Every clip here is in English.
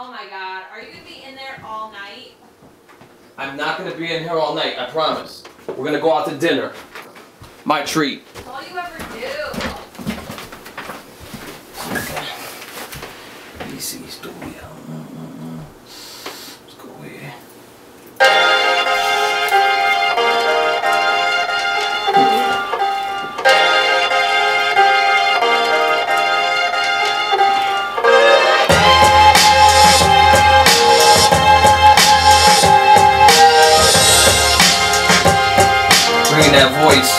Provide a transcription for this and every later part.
Oh my god, are you gonna be in there all night? I'm not gonna be in here all night, I promise. We're gonna go out to dinner. My treat. That's all you ever do. Easy, historia. That voice.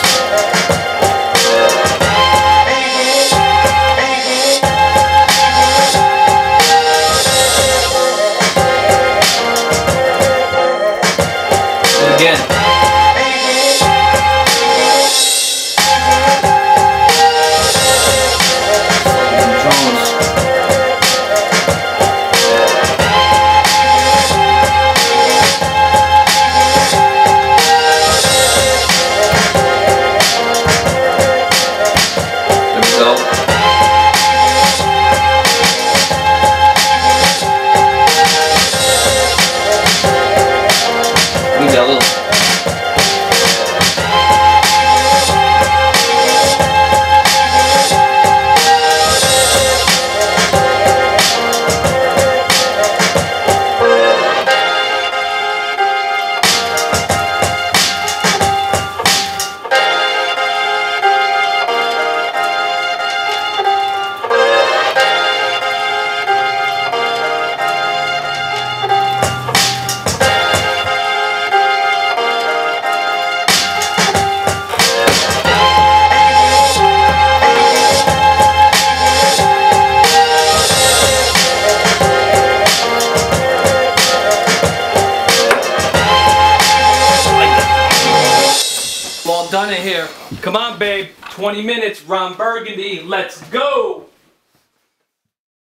Again. Done in here. Come on, babe. 20 minutes, Ron Burgundy. Let's go.